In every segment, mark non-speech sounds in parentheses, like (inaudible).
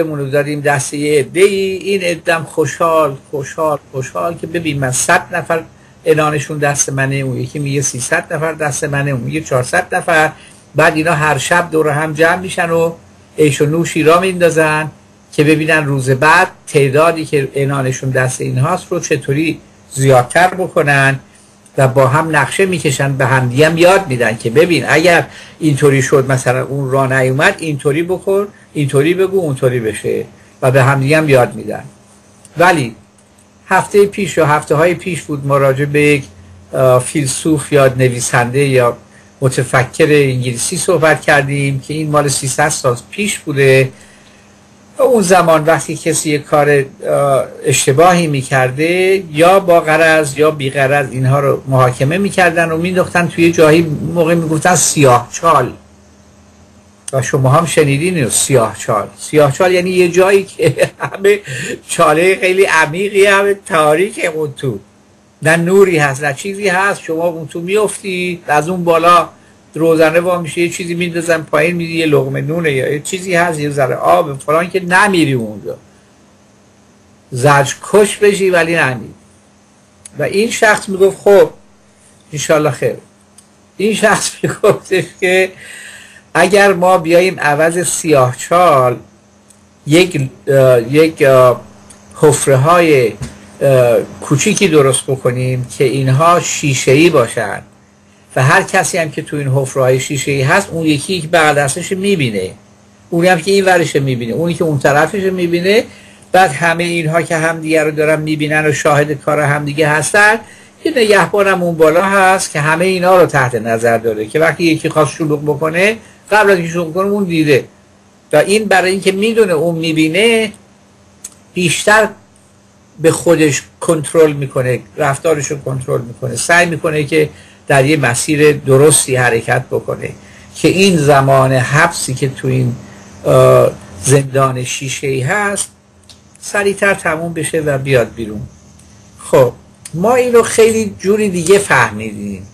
خودمون رو داریم دسته یه عده ای این عدم خوشحال خوشحال خوشحال که ببین من صد نفر انانشون دست منه اون یکی میگه 300 نفر دست منه اون میگه 400 نفر. بعد اینا هر شب دور هم جمع میشن و عیش و نوشی را میندازن که ببینن روز بعد تعدادی که انانشون دست اینهاست رو چطوری زیادتر بکنن و با هم نقشه می‌کشن. به هم هم یاد میدن که ببین اگر اینطوری شد مثلا اون را نیومد اینطوری بکن. اینطوری بگو اونطوری بشه و به هم دیگه هم یاد میدن. ولی هفته پیش یا هفته های پیش بود ما راجع به یک فیلسوف یا نویسنده یا متفکر انگلیسی صحبت کردیم که این مال 300 سال پیش بوده. اون زمان وقتی کسی یک کار اه، اشتباهی می‌کرده یا با غرض یا بی غرض اینها رو محاکمه می‌کردن و مینداختن توی جایی موقع می‌گفتن سیاه چال. و شما هم شنیدین سیاه چال. سیاه چال یعنی یه جایی که همه چاله خیلی عمیقی همه تاریک اون تو. نه نوری هست نه چیزی هست. شما اون تو میفتی از اون بالا روزنه وا میشه یه چیزی میندازن پایین میدی یه لقمه نونه یا یه چیزی هست یه ذره آب فلان که نمیری اونجا. زرج کش بشی ولی نمیری. و این شخص می‌گفت خب انشالله خیر. این شخص میگفتش که اگر ما بیاییم عوض سیاه چال یک یک حفره های کوچیکی درست بکنیم که اینها شیشه ای باشن و هر کسی هم که تو این حفره های شیشه ای هست اون یکی که بغل دستش می‌بینه. اونی هم که این ورش می‌بینه. اونی که اون طرفش می‌بینه. بعد همه اینها که همدیگه رو دارن می‌بینن و شاهد کار همدیگه هستن یه نگهبانم اون بالا هست که همه اینا رو تحت نظر داره که وقتی یکی خواست شلوغ بکنه قبل از اینکه شلوغ کنه اون دیده. و این برای اینکه می‌دونه اون می‌بینه بیشتر به خودش کنترل می‌کنه رفتارش رو کنترل می‌کنه. سعی می‌کنه که در یه مسیر درستی حرکت بکنه. که این زمان حبسی که تو این زندان شیشه ای هست سریعتر تموم بشه و بیاد بیرون. خب ما این رو خیلی جوری دیگه فهمیدیم.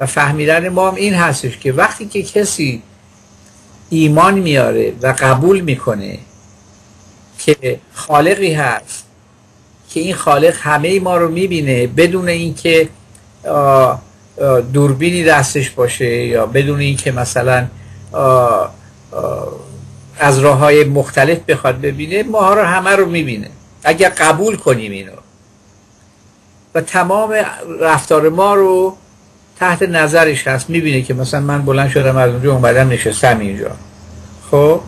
و فهمیدن ما هم این هستش که وقتی که کسی ایمان میاره و قبول می‌کنه که خالقی هست که این خالق همه ما رو می‌بینه بدون اینکه دوربینی دستش باشه یا بدون اینکه مثلا از راه های مختلف بخواد ببینه ماها رو همه رو می‌بینه. اگر قبول کنیم اینو. و تمام رفتار ما رو تحت نظرش هست. می‌بینه که مثلا من بلند شدم از اونجا اومدم نشستم اینجا. خب؟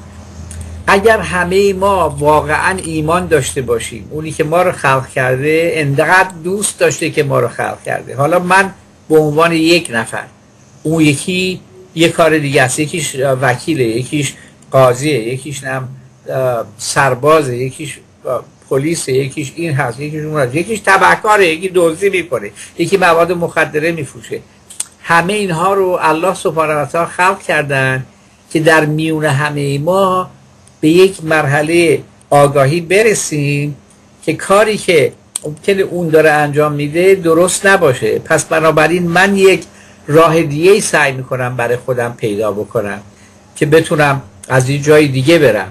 اگر همه ما واقعا ایمان داشته باشیم اونی که ما رو خلق کرده انقدر دوست داشته که ما رو خلق کرده. حالا من به عنوان یک نفر اون یکی یه کار دیگه است. یکیش وکیله یکیش قاضیه یکیش نم سربازه یکیش پلیس یکیش این هست یکیش اون هست. یکیش تبهکاره یکی دزدی می‌کنه یکی مواد مخدره میفروشه. همه اینها رو الله سبحانه و تعالی خلق کردن که در میون همه ما به یک مرحله آگاهی برسیم که کاری که ممکنه اون داره انجام میده درست نباشه. پس بنابراین من یک راه دیگه سعی می‌کنم برای خودم پیدا بکنم که بتونم از این جای دیگه برم.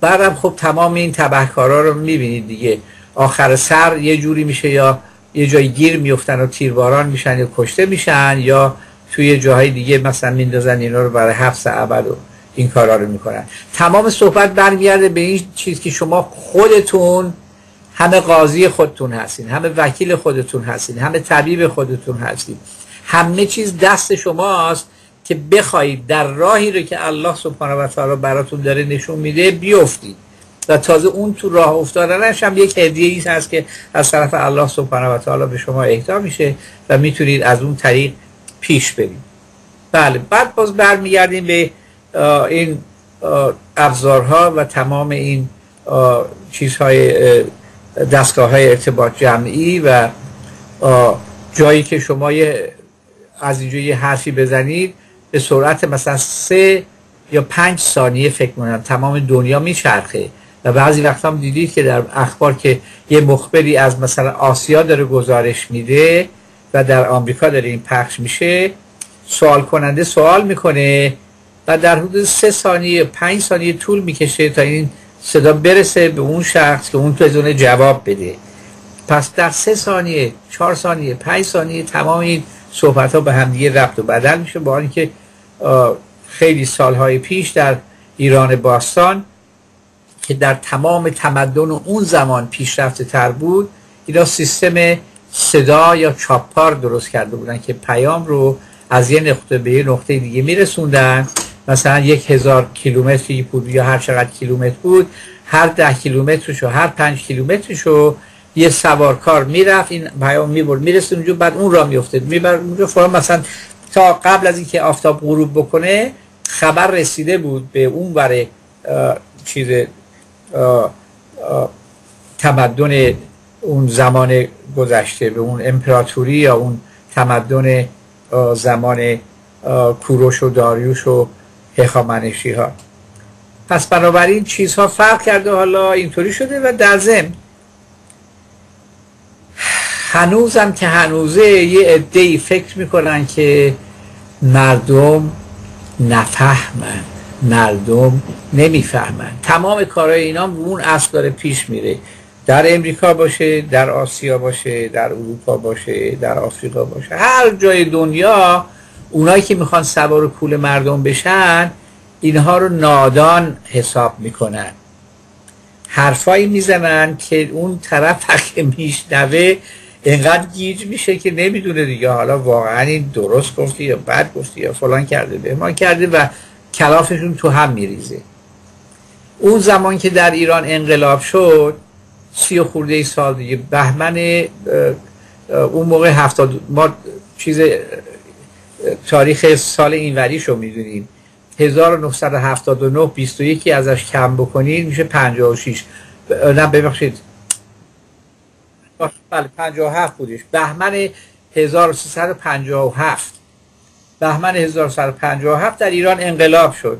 بعدم خب تمام این تبهکارا رو می‌بینید دیگه. آخر سر یه جوری میشه یا یه جای گیر میفتن و تیرباران میشن یا کشته میشن یا توی جاهای دیگه مثلا میندازن اینا رو برای حفظ ابد و این کارا رو می‌کنن. تمام صحبت برمیگرده به این چیز که شما خودتون همه قاضی خودتون هستین همه وکیل خودتون هستین همه طبیب خودتون هستین. همه چیز دست شماست که بخواهید در راهی رو که الله سبحانه و تعالی براتون داره نشون میده بیفتید. و تازه اون تو راه افتادنش هم یک هدیه ای هست که از طرف الله سبحانه و تعالی به شما اهدا میشه و می‌تونید از اون طریق پیش برید. بله بعد باز برمیگردیم به این ابزارها و تمام این چیزهای دستگاه های ارتباط جمعی و جایی که شما از اینجا یه حرفی بزنید به سرعت مثلا سه یا پنج ثانیه فکر کنم تمام دنیا میچرخه. و بعضی وقت هم دیدید که در اخبار که یه مخبری از مثلا آسیا داره گزارش میده و در آمریکا داره این پخش میشه سوال کننده سوال می‌کنه و در حدود سه ثانیه پنج ثانیه طول می‌کشه تا این صدا برسه به اون شخص که اون تو جواب بده. پس در سه ثانیه چهار ثانیه پنج ثانیه تمام این صحبت ها به همدیگه ربط و بدل میشه با اینکه خیلی سالهای پیش در ایران باستان که در تمام تمدن اون زمان پیشرفته تر بود اینا سیستم صدا یا چاپار درست کرده بودن که پیام رو از یه نقطه به یه نقطه دیگه میرسوندن. مثلا یک هزار کیلومتری بود یا هر چقدر کیلومتر بود هر ده کیلومترش و هر پنج کیلومترش رو یه سوارکار می‌رفت این پیام می‌برد می‌رسه اونجا بعد اون را میفته می‌برد اونجا فرام مثلا تا قبل از اینکه آفتاب غروب بکنه خبر رسیده بود به اون برای چیز تمدن اون زمان گذشته به اون امپراتوری یا اون تمدن زمان کوروش و داریوش و هخامنشی ها. پس بنابراین چیزها فرق کرده حالا اینطوری شده و در ضمن هنوزم که هنوزه یه عده فکر می‌کنن که مردم نفهمن. مردم نمی‌فهمن. تمام کارهای اینا اون اصل داره پیش میره. در امریکا باشه در آسیا باشه در اروپا باشه در آفریقا باشه. هر جای دنیا اونایی که می‌خوان سوار کول مردم بشن اینها رو نادان حساب می‌کنن. حرفایی می‌زنن که اون طرف (laughs) که میشنوه اینقدر گیج میشه که نمی‌دونه دیگه. حالا واقعا این درست گفتی یا بد گفتی یا فلان کرده بهمان کرده و کلافشون تو هم میریزه. اون زمان که در ایران انقلاب شد سی و خورده ای سال دیگه بهمن اون موقع هفتاد ما چیز تاریخ سال اینوری رو می‌دونیم. 1979 21 ازش کم بکنید میشه 56 نه ببخشید. بله 57 بودش. بهمن 1357 بهمن 1357 در ایران انقلاب شد.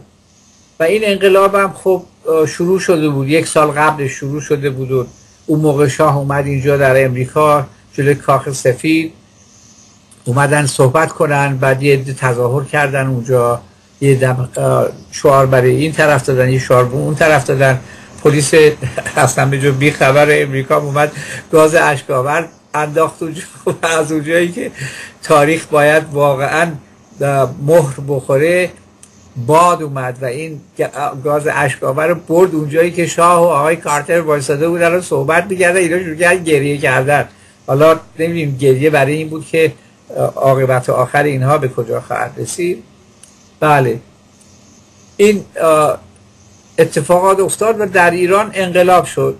و این انقلاب هم خب شروع شده بود. یک سال قبل شروع شده بود و اون موقع شاه اومد اینجا در امریکا جلوی کاخ سفید. اومدن صحبت کنن بعد یه تظاهر کردن اونجا. یه دم شعار برای این طرف دادن یه شعار اون طرف دادن. پلیس اصلا به جو بی خبر امریکا اومد گاز اشکاور انداخت اونجا. (laughs) از اونجایی که تاریخ باید واقعا مهر بخوره باد اومد و این گاز اشکاور برد اونجایی که شاه و آقای کارتر وایساده بودن رو صحبت می‌کردن. اینا شروع کردن گریه کردن. حالا نمی‌دونیم گریه برای این بود که عاقبت آخر اینها به کجا خواهد رسید. بله. این اتفاقات افتاد و در ایران انقلاب شد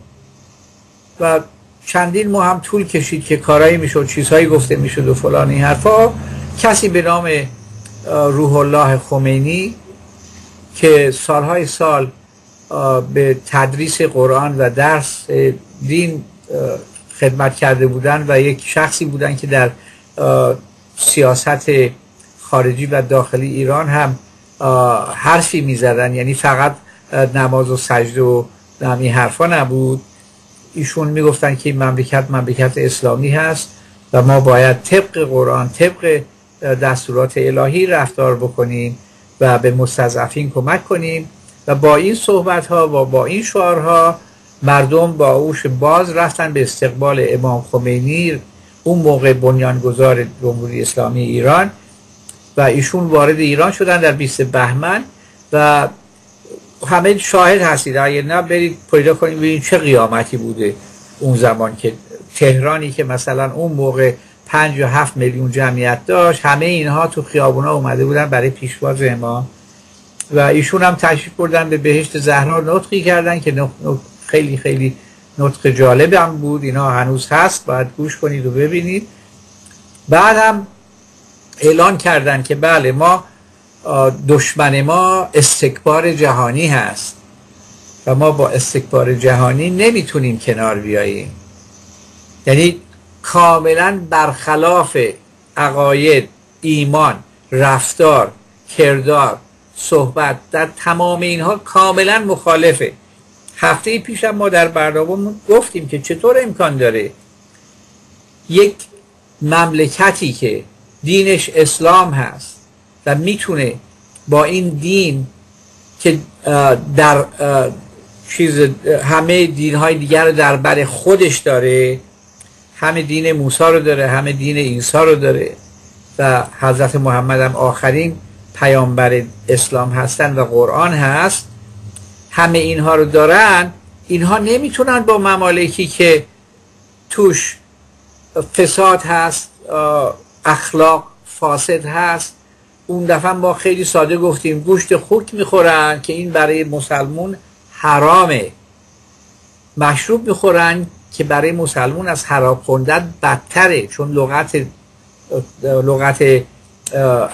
و چندین ماه هم طول کشید که کارایی می‌شد چیزهایی گفته می‌شد و فلان این حرفا. کسی به نام روح الله خمینی که سالهای سال به تدریس قرآن و درس دین خدمت کرده بودن و یک شخصی بودن که در سیاست خارجی و داخلی ایران هم حرفی می‌زدن. یعنی فقط نماز و سجده و نمی حرفا نبود. ایشون می‌گفتن که این مملکت مملکت اسلامی هست و ما باید طبق قرآن طبق دستورات الهی رفتار بکنیم و به مستضعفین کمک کنیم و با این صحبت ها و با این شعارها مردم با اوش باز رفتن به استقبال امام خمینی اون موقع بنیانگذار جمهوری اسلامی ایران و ایشون وارد ایران شدن در 20 بهمن و همه شاهد هستید. اگر نه برید پیدا کنید ببینید چه قیامتی بوده اون زمان که تهرانی که مثلا اون موقع پنج و هفت میلیون جمعیت داشت. همه اینها تو خیابونا اومده بودن برای پیشواز امام. و ایشون هم تشریف بردن به بهشت زهرا نطقی کردن که خیلی خیلی نطق جالب هم بود. اینا هنوز هست. باید گوش کنید و ببینید. بعد هم اعلان کردن که بله ما دشمن ما استکبار جهانی هست. و ما با استکبار جهانی نمی‌تونیم کنار بیاییم. یعنی کاملا برخلاف عقاید ایمان رفتار کردار صحبت در تمام اینها کاملا مخالفه. هفته پیشم ما در برنامه گفتیم که چطور امکان داره یک مملکتی که دینش اسلام هست و می‌تونه با این دین که در چیز همه دین های دیگر رو در بر خودش داره همه دین موسی رو داره همه دین عیسی رو داره و حضرت محمد هم آخرین پیامبر اسلام هستن و قرآن هست. همه اینها رو دارن. اینها نمی‌تونن با ممالکی که توش فساد هست اخلاق فاسد هست اون دفعه ما خیلی ساده گفتیم گوشت خوک می‌خورن که این برای مسلمون حرامه. مشروب می‌خورن که برای مسلمون از حرام خوندن بدتره چون لغت لغت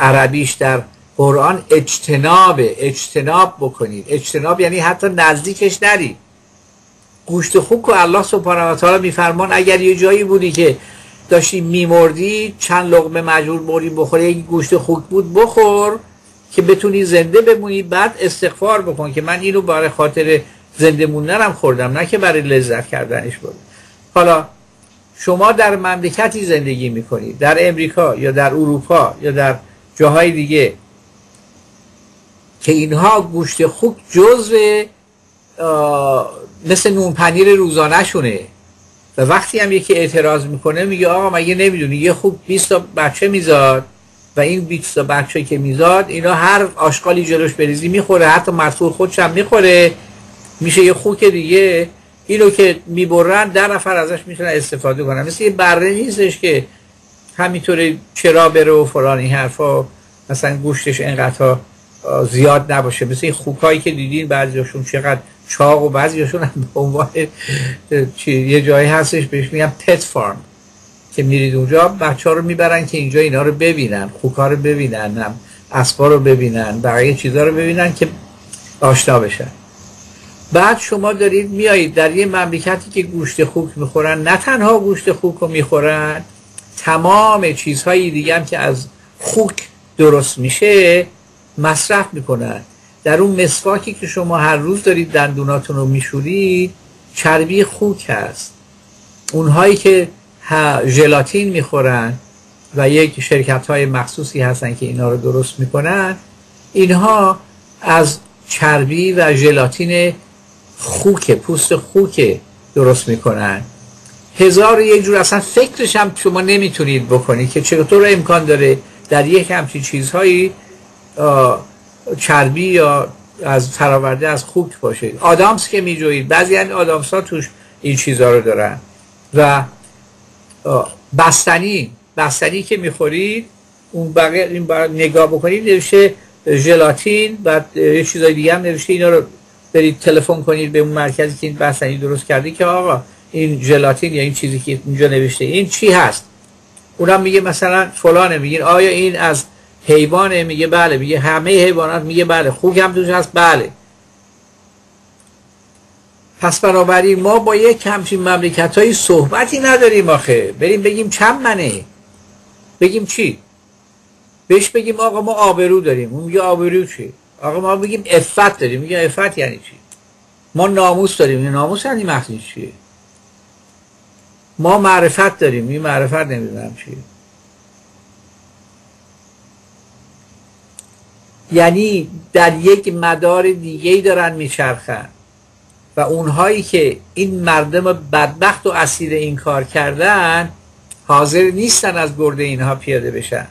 عربیش در قرآن اجتناب اجتناب بکنید. اجتناب یعنی حتی نزدیکش نری. گوشت خوک و الله سبحانه و تعالی میفرمان اگر یه جایی بودی که داشتی میمردی چند لغمه مجبور بوری بخوری اگه گوشت خوک بود بخور که بتونی زنده بمونی بعد استغفار بکن که من اینو برای خاطر زنده موندنم خوردم نه که برای لذت کردنش بود. حالا شما در مملکتی زندگی می‌کنید در امریکا یا در اروپا یا در جاهای دیگه که اینها گوشت خوک جزو مثل نون پنیر روزانه شونه و وقتی هم یکی اعتراض می‌کنه میگه آقا مگه نمی‌دونی؟ یه خوب 20 تا بچه میزاد. و این 20 تا بچه که میزاد اینا هر آشغالی جلوش بریزی می‌خوره حتی مرسول خودش هم می‌خوره. میشه یه خوک دیگه. اینو که می‌برن در نفر ازش می‌تونن استفاده کنن. مثل یه بره نیستش که همینطوری چرا بره و فلانی حرفا. مثلا گوشتش انقدر زیاد نباشه. مثل این خوکایی که دیدین بعضیشون چقدر چاق و بعضیشون هم به عنوان یه جایی هستش بهش میگن پت فارم که میرید اونجا بچه ها رو می‌برن که اینجا اینا رو ببینن خوکا رو ببینن اسبا رو ببینن بقیه چیزا رو ببینن که آشنا بشن. بعد شما دارید میایید در یه مملکتی که گوشت خوک می‌خورن نه تنها گوشت خوک رو می‌خورن تمام چیزهایی دیگه هم که از خوک درست میشه مصرف می‌کنن. در اون مسواکی که شما هر روز دارید دندوناتون رو میشورید چربی خوک هست. اونهایی که ژلاتین می‌خورن و یک شرکت های مخصوصی هستن که اینا رو درست می‌کنن اینها از چربی و ژلاتین خوک پوست خوک درست می‌کنن. هزار یک جور اصلا فکرش هم شما نمی‌تونید بکنید که چطور امکان داره در یک همچین چیزهایی چربی یا از فراورده از خوک باشه. آدامس که میجوید بعضی این آدامس ها توش این چیزها رو دارن. و بستنی بستنی که می‌خورید اون بقیه این نگاه بکنید نوشته ژلاتین و یه چیزای دیگه هم نوشته اینا رو برید تلفن کنید به اون مرکزی که این بستنی درست کردی که آقا این ژلاتین یا این چیزی که اینجا نوشته این چی هست؟ اونم میگه مثلا فلانه میگین آیا این از حیوانه؟ میگه بله. میگه همه حیوانات میگه بله. خوک هم توش هست؟ بله. پس بنابراین ما با یک همچین مملکت های صحبتی نداریم آخه. بریم بگیم چند منه؟ بگیم چی؟ بهش بگیم آقا ما آبرو داریم. اون میگه آبرو چی آقا ما بگیم افت داریم میگه افت یعنی چی؟ ما ناموس داریم این ناموس یعنی مخصوص چیه؟ ما معرفت داریم این معرفت نمی‌دونم چیه. یعنی در یک مدار دیگه دارن میچرخن و اونهایی که این مردم بدبخت و اسیر این کار کردن حاضر نیستن از گرده اینها پیاده بشن.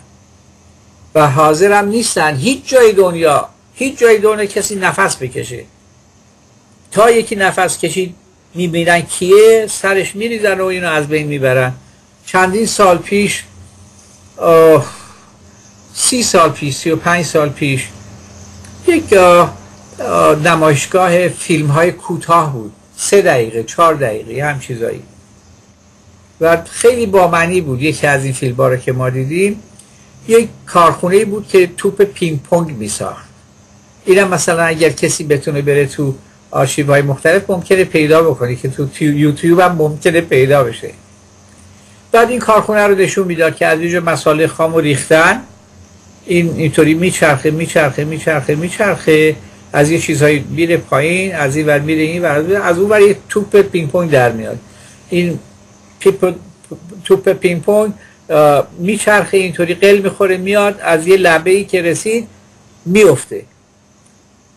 و حاضر هم نیستن هیچ جای دنیا هیچ جای دنیا کسی نفس بکشه. تا یکی نفس کشید می‌بینن کیه سرش میریزن و اینو از بین می‌برن. چندین سال پیش سی سال پیش سی و پنج سال پیش یک نمایشگاه فیلم های کوتاه بود. سه دقیقه چهار دقیقه هم چیزایی. و خیلی با معنی بود. یکی از این فیلم رو که ما دیدیم یک کارخونه بود که توپ پینگ پونگ میساخت. اینم مثلا اگر کسی بتونه بره تو آرشیو های مختلف ممکنه پیدا بکنی که تو یوتیوب هم ممکنه پیدا بشه. بعد این کارخونه رو نشون می‌داد که از اینجا مصالح خام و ریختن. این اینطوری میچرخه میچرخه میچرخه میچرخه. از یه چیزهایی میره پایین از این ور میره این ور. از اون ور یه توپ پینگ پونگ در میاد. این توپ پینگ پونگ میچرخه اینطوری قل می‌خوره میاد از یه لبه ای که رسید میفته.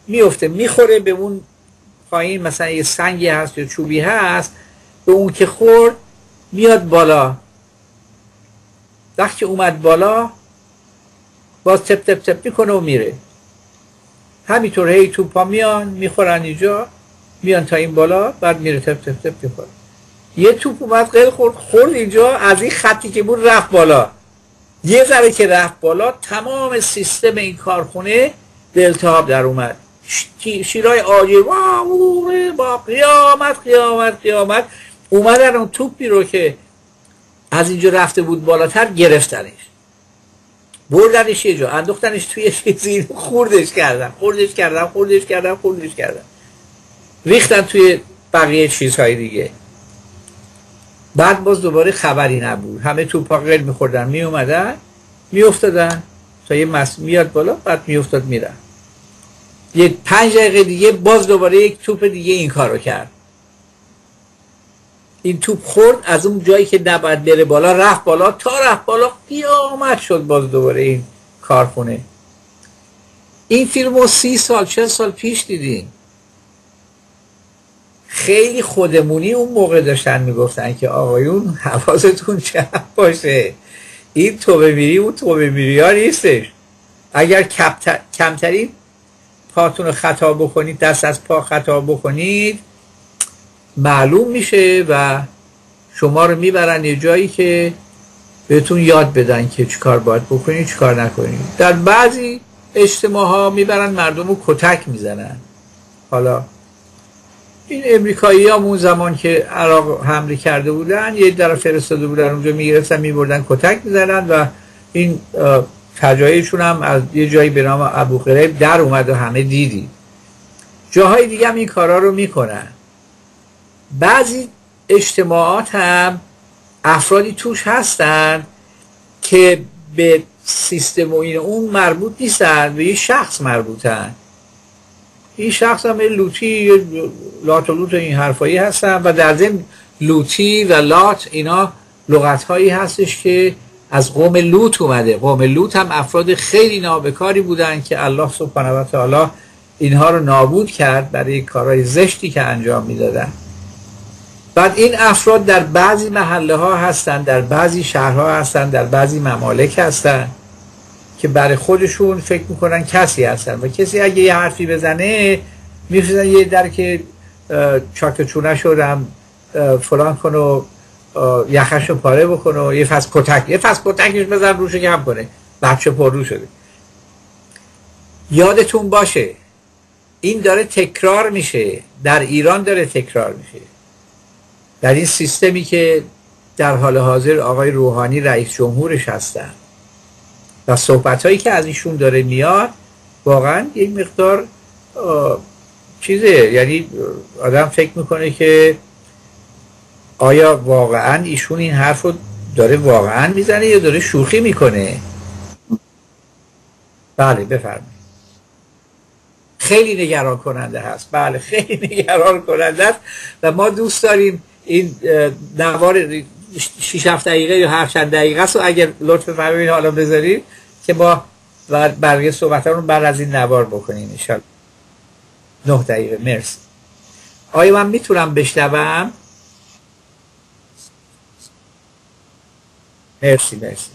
میفته می‌خوره به اون پایین مثلا یه سنگی هست یا چوبی هست به اون که خورد میاد بالا. وقتی اومد بالا باز تپ تپ تپ می‌کنه و میره. همینطور هی توپا میان می‌خورن اینجا میان تا این بالا بعد میره تپ تپ تپ می‌خوره. یه توپ اومد غیر خورد خورد اینجا از این خطی که بود رفت بالا. یه ذره که رفت بالا تمام سیستم این کارخونه به در اومد. شیرای آجی با قیامت قیامت قیامت. اومدن اون توپی رو که از اینجا رفته بود بالاتر گرفتنش. بردنش یه جا انداختنش توی چیزی. خوردش کردن خوردش کردن خوردش کردن خوردش کردن ریختن توی بقیه چیزهای دیگه. بعد باز دوباره خبری نبود. همه تو قل میخوردن میومدن میافتادن. تا یه مس میاد بالا بعد میافتاد میرن یه پنج دقیقه دیگه باز دوباره یک توپ دیگه این کارو کرد. این توپ خورد از اون جایی که نباید بره بالا رفت بالا. تا رفت بالا قیامت شد باز دوباره این کارخونه. این فیلم رو سی سال چه سال پیش دیدیم خیلی خودمونی اون موقع داشتن می‌گفتن که آقایون حواستون چه باشه؟ این توبه میری اون توبه میری ها نیستش؟ اگر کمترین پاتون رو خطا بکنید دست از پا خطا بکنید. معلوم میشه و شما رو می‌برن یه جایی که بهتون یاد بدن که چیکار باید بکنید چیکار نکنید. در بعضی اجتماع ها می‌برن مردم رو کتک می‌زنن. حالا این امریکایی ها اون زمان که عراق حمله کرده بودن یه در فرستاده بودن اونجا می‌گرفتن میبردن کتک می‌زنن و این فجایشون هم از یه جایی به نام ابو غریب در اومد و همه دیدی. جاهای دیگه هم این کارا رو می‌کنن. بعضی اجتماعات هم افرادی توش هستن که به سیستم و این اون مربوط نیستن به یه شخص مربوطن. این شخص هم لوتی لات و لوت این حرفایی هستن و در ضمن لوتی و لات اینا لغت هایی هستش که از قوم لوط اومده. قوم لوط هم افراد خیلی نابکاری بودن که الله سبحانه و تعالی اینها رو نابود کرد برای کارهای زشتی که انجام می‌دادن. بعد این افراد در بعضی محله ها هستن در بعضی شهرها هستن در بعضی ممالک هستن که برای خودشون فکر می‌کنن کسی هستن و کسی اگه یه حرفی بزنه میفرستن یه در که چاک چونه شدم فلان کن و یخش رو پاره بکنه و یه فصل کتک. یه فصل کتکش بزن روش کم کنه. بچه پر رو شده. یادتون باشه این داره تکرار میشه. در ایران داره تکرار میشه. در این سیستمی که در حال حاضر آقای روحانی رئیس جمهورش هستن. و صحبت هایی که از ایشون داره میاد واقعا یک مقدار چیزه. یعنی آدم فکر می‌کنه که آیا واقعا ایشون این حرف رو داره واقعا می‌زنه یا داره شوخی می‌کنه؟ بله بفرمایید. خیلی نگران کننده هست. بله خیلی (laughs) نگران کننده است و ما دوست داریم این نوار 6 7 دقیقه یا هر چند دقیقه است و اگر لطف فرمایید حالا بذارید که ما بقیه صحبت رو بعد از این نوار بکنیم ان نه دقیقه مرسی. آیا من می‌تونم بشنوم؟ مرسی مرسی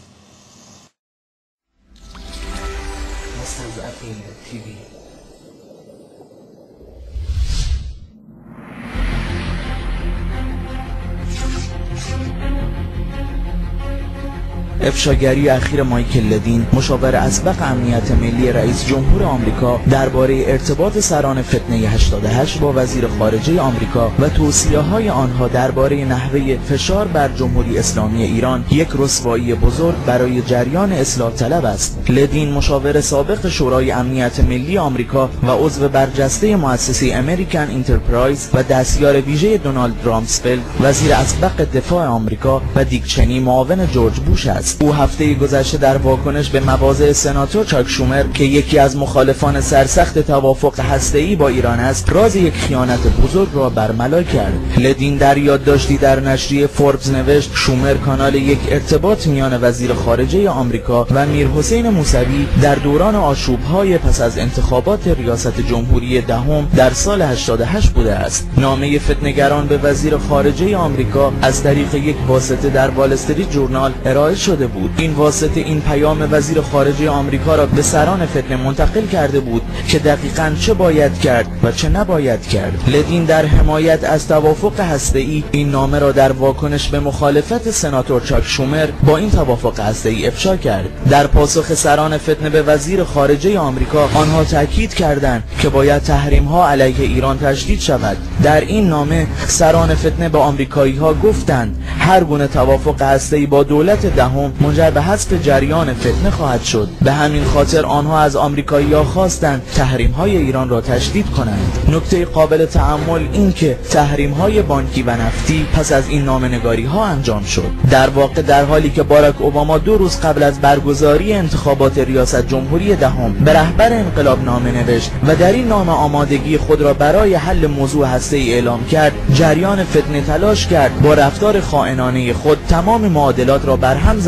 افشاگری اخیر مایکل لدین مشاور اسبق امنیت ملی رئیس جمهور آمریکا درباره ارتباط سران فتنه 88 با وزیر خارجه آمریکا و توصیه های آنها درباره نحوه فشار بر جمهوری اسلامی ایران یک رسوایی بزرگ برای جریان اصلاح طلب است. لدین مشاور سابق شورای امنیت ملی آمریکا و عضو برجسته مؤسسه امریکن انترپرایز و دستیار ویژه دونالد رامسفلد وزیر اسبق دفاع آمریکا و دیک چنی معاون جورج بوش است. او هفته گذشته در واکنش به مواضع سناتور چاک شومر که یکی از مخالفان سرسخت توافق هسته‌ای با ایران است راز یک خیانت بزرگ را برملا کرد. لدین در یادداشتی در نشریه فوربس نوشت شومر کانال یک ارتباط میان وزیر خارجه آمریکا و میر حسین موسوی در دوران آشوب‌های پس از انتخابات ریاست جمهوری دهم در سال 88 بوده است. نامه فتنگران به وزیر خارجه آمریکا از طریق یک واسطه در وال استریت جورنال ارائه شده بود. این واسطه این پیام وزیر خارجه آمریکا را به سران فتنه منتقل کرده بود که دقیقا چه باید کرد و چه نباید کرد. لدین در حمایت از توافق هسته‌ای این نامه را در واکنش به مخالفت سناتور چاک شومر با این توافق هسته‌ای افشا کرد. در پاسخ سران فتنه به وزیر خارجه آمریکا آنها تاکید کردند که باید تحریم ها علیه ایران تشدید شود. در این نامه سران فتنه به آمریکایی ها گفتند هر گونه توافق هسته‌ای با دولت دهم منجر به حذف جریان فتنه خواهد شد. به همین خاطر آنها از آمریکایی ها خواستند تحریم های ایران را تشدید کنند. نکته قابل تعمل این که تحریم های بانکی و نفتی پس از این نامنگاری ها انجام شد. در واقع در حالی که باراک اوباما دو روز قبل از برگزاری انتخابات ریاست جمهوری دهم به رهبر انقلاب نامه نوشت و در این نامه آمادگی خود را برای حل موضوع هسته ای اعلام کرد جریان فتنه تلاش کرد با رفتار خائنانه خود تمام معادلات را برهم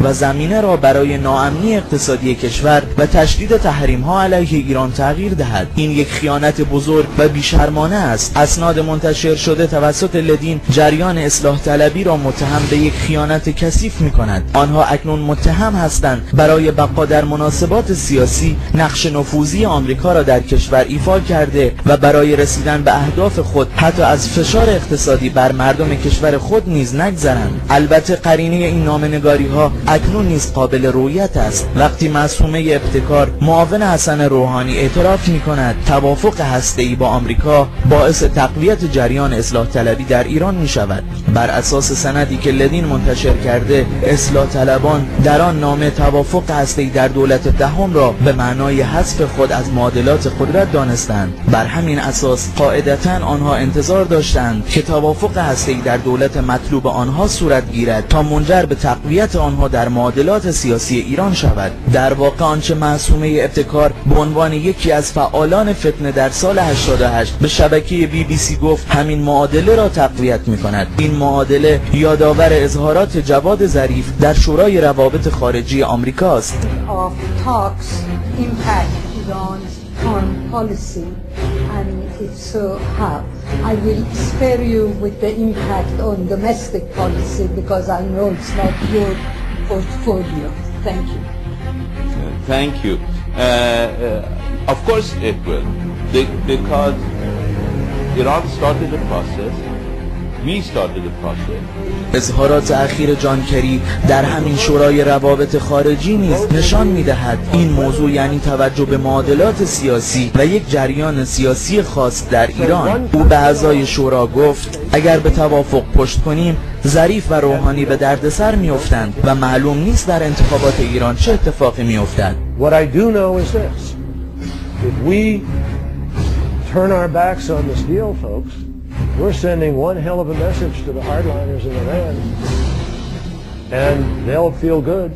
و زمینه را برای ناامنی اقتصادی کشور و تشدید تحریم ها علیه ایران تغییر دهد. این یک خیانت بزرگ و بیشرمانه است. اسناد منتشر شده توسط لدین جریان اصلاح طلبی را متهم به یک خیانت کثیف می کند آنها اکنون متهم هستند برای بقا در مناسبات سیاسی نقش نفوذی آمریکا را در کشور ایفا کرده و برای رسیدن به اهداف خود حتی از فشار اقتصادی بر مردم کشور خود نیز نگذرند. البته قرینه این نامنگاری ها اکنون نیز قابل رویت است. وقتی معصومه ابتکار معاون حسن روحانی اعتراف می کند توافق هسته با آمریکا باعث تقویت جریان اصلاح طلبی در ایران می شود بر اساس سندی که لدین منتشر کرده اصلاح طلبان در آن نامه توافق هسته در دولت دهم را به معنای حذف خود از معادلات قدرت دانستند. بر همین اساس قاعدتا آنها انتظار داشتند که توافق هسته در دولت مطلوب آنها صورت گیرد تا منجر به تقویت آنها در معادلات سیاسی ایران شود. در واقع آنچه معصومه ابتکار به عنوان یکی از فعالان فتنه در سال 88 به شبکه بی بی سی گفت همین معادله را تقویت می کند این معادله یادآور اظهارات جواد ظریف در شورای روابط خارجی آمریکاست foreign policy and it's uh, have. I will spare you with the impact on domestic policy because I know it's not your portfolio. Thank you. Uh, thank you. Uh, uh, of course it will, because Iran started the process اظهارات اخیر جان کری در همین شورای روابط خارجی نیز نشان می‌دهد این موضوع یعنی توجه به معادلات سیاسی و یک جریان سیاسی خاص در ایران او به اعضای شورا گفت اگر به توافق پشت کنیم ظریف و روحانی به دردسر میافتند و معلوم نیست در انتخابات ایران چه اتفاقی میافتد What I do know is this. If we turn our backs on this deal, folks, we're sending one hell of a message to the hardliners in Iran. And they'll feel good.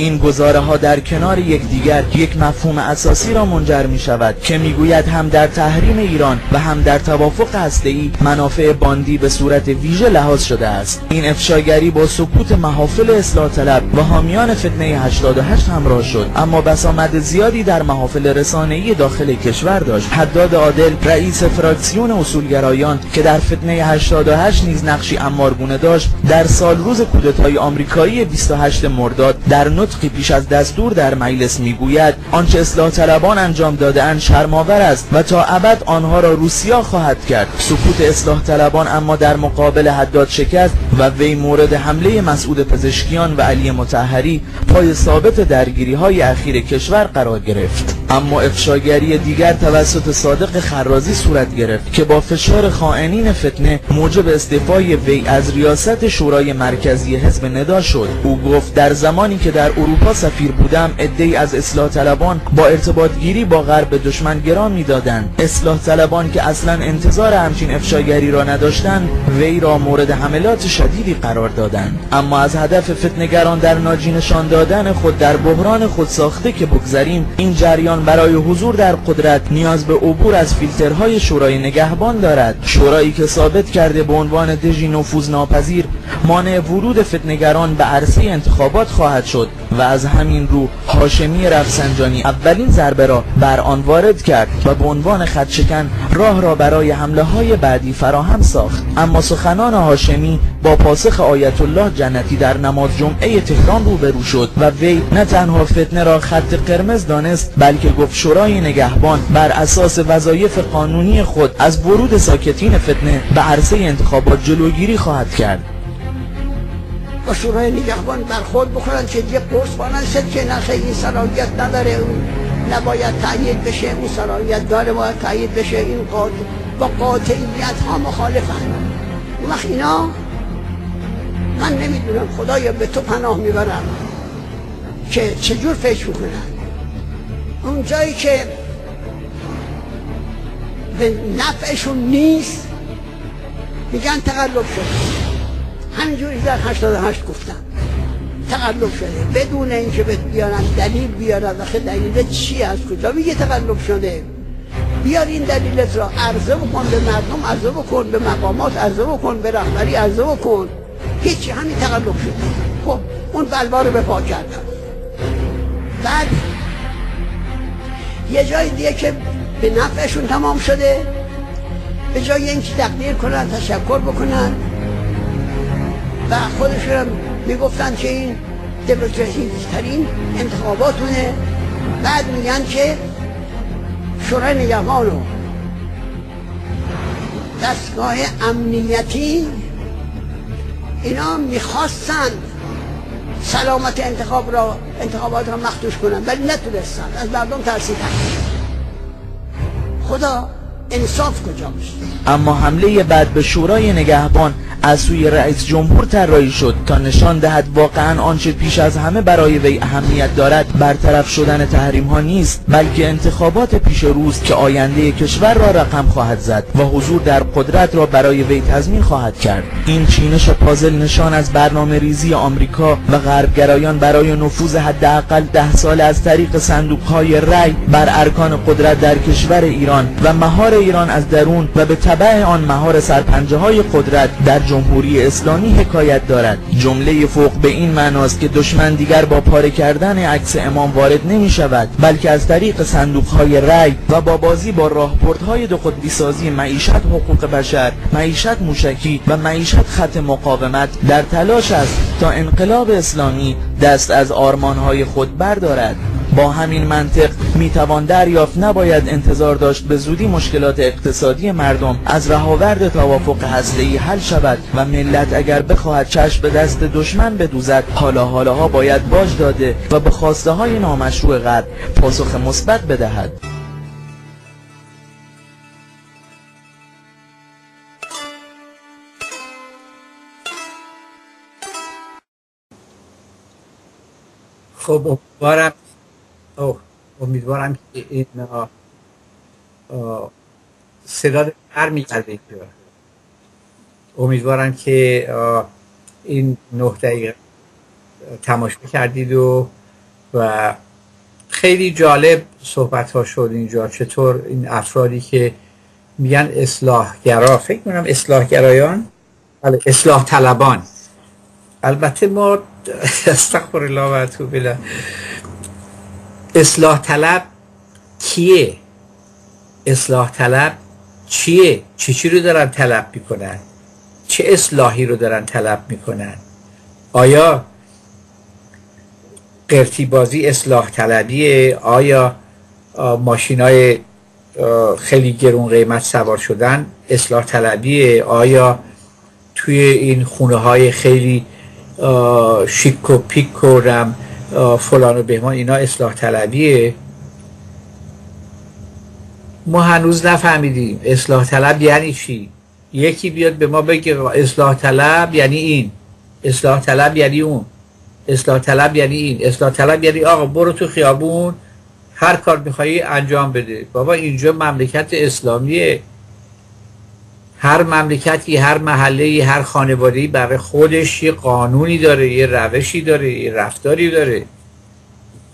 این گزاره ها در کنار یکدیگر یک مفهوم اساسی را منجر می شود که می‌گوید هم در تحریم ایران و هم در توافق هسته‌ای منافع باندی به صورت ویژه لحاظ شده است. این افشاگری با سکوت محافل اصلاح طلب و حامیان فتنه 88 همراه شد. اما بسامد زیادی در محافل رسانه‌ای داخل کشور داشت. حداد عادل رئیس فراکسیون اصولگرایان که در فتنه 88 نیز نقشی امارگونه داشت در سال روز کودتای آمریکایی 28 مرداد در نطقی پیش از دستور در مجلس می‌گوید آنچه اصلاح طلبان انجام دادهاند شرمآور است و تا ابد آنها را روسیا خواهد کرد. سکوت اصلاح طلبان اما در مقابل حداد شکست و وی مورد حمله مسعود پزشکیان و علی متحری پای ثابت درگیری های اخیر کشور قرار گرفت. اما افشاگری دیگر توسط صادق خرازی صورت گرفت که با فشار خائنین فتنه موجب استعفای وی از ریاست شورای مرکزی حزب ندا شد. او گفت در زمانی که در اروپا سفیر بودم عدهای از اصلاح طلبان با ارتباط گیری با غرب به دشمن گران می‌دادند. اصلاح طلبان که اصلا انتظار همچین افشاگری را نداشتند وی را مورد حملات شدیدی قرار دادند. اما از هدف فتنگران در ناجی نشان دادن خود در بحران خود ساخته که بگذریم این جریان برای حضور در قدرت نیاز به عبور از فیلترهای شورای نگهبان دارد. شورایی که ثابت کرده به عنوان دژی نفوذ ناپذیر مانع ورود فتنگران به عرصه انتخابات خواهد شد. و از همین رو هاشمی رفسنجانی اولین ضربه را بر آن وارد کرد و به عنوان خدشکن راه را برای حمله های بعدی فراهم ساخت. اما سخنان هاشمی با پاسخ آیت الله جنتی در نماز جمعه تهران روبرو شد و وی نه تنها فتنه را خط قرمز دانست بلکه گفت شورای نگهبان بر اساس وظایف قانونی خود از ورود ساکتین فتنه به عرصه انتخابات جلوگیری خواهد کرد. شورای نگهبان برخورد بکنن که یه قرص بانن شد که نخه این صلاحیت نداره. اون نباید تأیید بشه اون صلاحیت داره باید تأیید بشه. این قاطع با قاطعیت ها مخالفن. اون وقت اینا من نمی‌دونم خدایا به تو پناه می‌برم که چجور فکر می‌کنن. اون جایی که به نفعشون نیست میگن تقلب شده همینجوری در 88 گفتم. تقلب شده. بدون اینکه بیارن دلیل بیارن و دلیل چی از کجا میگه تقلب شده؟ بیار این دلیلت را عرضه بکن به مردم عرضه بکن به مقامات عرضه بکن به رهبری عرضه بکن. هیچی همین تقلب شده. خب اون بلوا رو به پا کردن بعد یه جای دیگه که به نفعشون تمام شده به جای اینکه تقدیر کنن تشکر بکنن و خودشون می‌گفتن که این دموکراسی ترین انتخاباتونه. بعد میگن که شورای نگهبان و دستگاه امنیتی اینا می‌خواستن سلامت انتخاب را انتخابات را مخدوش کنن ولی نتونستن. از مردم ترسیدن. خدا انصاف کجاست اما حمله بعد به شورای نگهبان از سوی رئیس جمهور طراحی شد تا نشان دهد واقعا آنچه پیش از همه برای وی اهمیت دارد برطرف شدن تحریم ها نیست بلکه انتخابات پیش روز که آینده کشور را رقم خواهد زد و حضور در قدرت را برای وی تضمین خواهد کرد. این چینش پازل نشان از برنامه ریزی آمریکا و غربگرایان برای نفوذ حداقل ده سال از طریق صندوق های رأی بر ارکان قدرت در کشور ایران و مهار ایران از درون و به تبع آن مهار سرپنجه های قدرت در جمهوری اسلامی حکایت دارد. جمله فوق به این معناست که دشمن دیگر با پاره کردن عکس امام وارد نمی شود بلکه از طریق صندوق های رأی و با بازی با راهبردهای دو قطبی سازی معیشت حقوق بشر معیشت موشکی و معیشت خط مقاومت در تلاش است تا انقلاب اسلامی دست از آرمانهای خود بردارد. با همین منطق می‌توان دریافت نباید انتظار داشت به زودی مشکلات اقتصادی مردم از رهاورد توافق هسته‌ای حل شود و ملت اگر بخواهد چشم به دست دشمن بدوزد حالا حالاها باید باج داده و به خواسته های نامشروع قبل پاسخ مثبت بدهد. خب امیدوارم امیدوارم که این صدا در میگرده امیدوارم که این نه دقیقه تماشا کردید و و خیلی جالب صحبت ها شد اینجا. چطور این افرادی که میگن اصلاحگرا فکر کنم اصلاحگرایان؟ بله اصلاح طلبان. البته ما استغفر الله و اصلاح طلب کیه؟ اصلاح طلب چیه؟ چی چی رو دارن طلب می‌کنن؟ چه اصلاحی رو دارن طلب می‌کنن؟ آیا قرتی بازی اصلاح طلبیه؟ آیا ماشین های خیلی گرون قیمت سوار شدن اصلاح طلبیه؟ آیا توی این خونه های خیلی شیک و پیک و رم فلان و بهمان اینا اصلاح طلبیه. ما هنوز نفهمیدیم اصلاح طلب یعنی چی؟ یکی بیاد به ما بگه اصلاح طلب یعنی این اصلاح طلب یعنی اون اصلاح طلب یعنی این اصلاح طلب یعنی آقا برو تو خیابون هر کار میخوایی انجام بده. بابا اینجا مملکت اسلامیه. هر مملکتی هر محله هر خانوادهی برای خودش یه قانونی داره یه روشی داره یه رفتاری داره.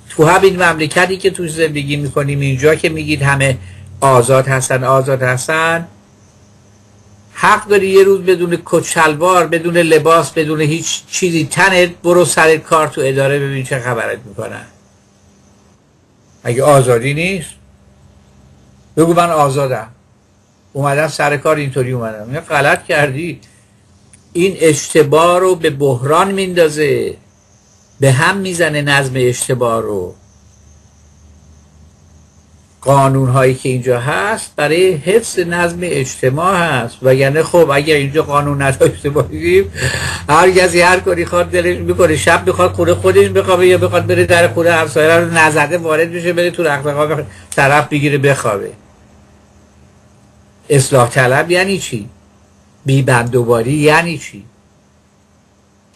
تو همین مملکتی که تو زندگی می‌کنیم اینجا که میگید همه آزاد هستن آزاد هستن حق داری یه روز بدون کچلوار بدون لباس بدون هیچ چیزی تنت برو سر کار تو اداره ببین چه خبرت می‌کنن. اگه آزادی نیست؟ بگو من آزادم. اومدم سر کار اینطوری اومدم. یه غلط کردی. این اشتباه رو به بحران میندازه. به هم می‌زنه نظم اشتباه رو. قانون هایی که اینجا هست برای حفظ نظم اجتماع هست. وگرنه خب اگر اینجا قانون نداشته باشیم هر کسی هر کاری خواد دلش می‌کنه شب می‌خواد خونه خودش بخوابه یا بخواد بره در خونه همسایه رو نزده وارد بشه بره تو بخ... طرف بگیره بخوابه. اصلاح طلب یعنی چی؟ بی بندوباری یعنی چی؟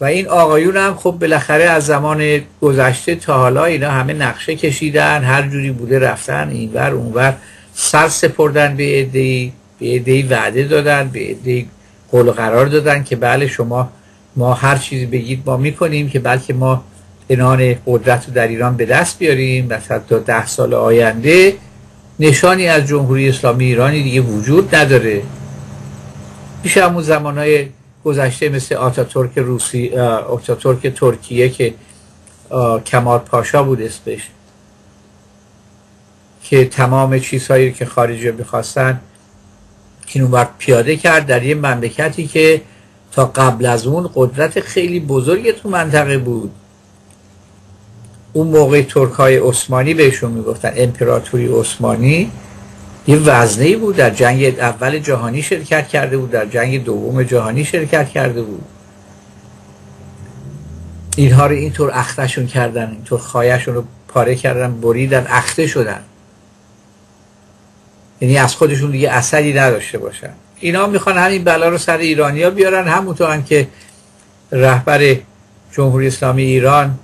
و این آقایون هم خب بالاخره از زمان گذشته تا حالا اینا همه نقشه کشیدن هر جوری بوده رفتن اینور اونور. سر سپردن به عده‌ای به عده‌ای وعده دادن به عده‌ای قول و قرار دادن که بله شما ما هر چیزی بگید ما می‌کنیم که بلکه ما عنان قدرت رو در ایران به دست بیاریم. مثلا تا ده سال آینده نشانی از جمهوری اسلامی ایرانی دیگه وجود نداره. پیش همون زمانهای گذشته مثل آتاتورک روسی آتاتورک ترکیه که کمال پاشا بود اسمش که تمام چیزهایی که خارجی می‌خواستن این اونور پیاده کرد در یه مملکتی که تا قبل از اون قدرت خیلی بزرگی تو منطقه بود. اون موقع ترک های عثمانی بهشون می‌گفتن امپراتوری عثمانی یه وزنه بود در جنگ اول جهانی شرکت کرده بود در جنگ دوم جهانی شرکت کرده بود. اینها رو اینطور اختشون کردن اینطور خایشون رو پاره کردن بریدن اخته شدن. یعنی از خودشون دیگه اثری نداشته باشن. اینا می‌خوان همین بلا رو سر ایرانیا بیارن همونطور هم که رهبر جمهوری اسلامی ایران